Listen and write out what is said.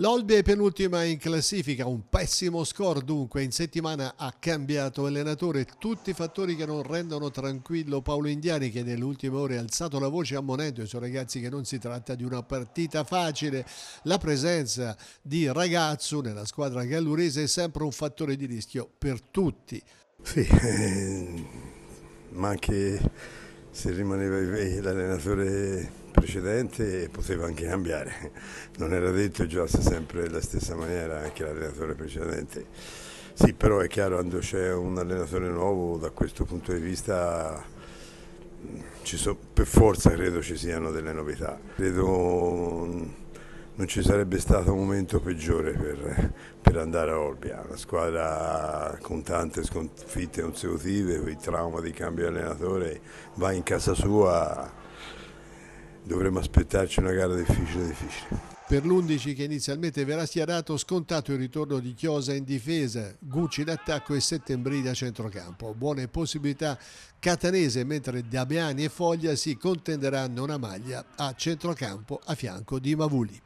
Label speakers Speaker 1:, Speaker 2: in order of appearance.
Speaker 1: L'Olbia è penultima in classifica, un pessimo score dunque, in settimana ha cambiato allenatore, tutti fattori che non rendono tranquillo Paolo Indiani che nelle ultime ore ha alzato la voce ammonendo i suoi ragazzi che non si tratta di una partita facile, la presenza di ragazzo nella squadra gallurese è sempre un fattore di rischio per tutti.
Speaker 2: Sì, ma anche se rimaneva l'allenatore precedente poteva anche cambiare, non era detto giocasse sempre della stessa maniera anche l'allenatore precedente. Sì, però è chiaro quando c'è un allenatore nuovo da questo punto di vista so, per forza credo ci siano delle novità. Credo non ci sarebbe stato un momento peggiore per, per andare a Olbia, una squadra con tante sconfitte consecutive, il trauma di cambio allenatore, va in casa sua dovremmo aspettarci una gara difficile difficile.
Speaker 1: Per l'11 che inizialmente verrà schierato scontato il ritorno di Chiosa in difesa, Gucci in attacco e Settembridi a centrocampo. Buone possibilità catanese mentre Damiani e Foglia si contenderanno una maglia a centrocampo a fianco di Mavuli.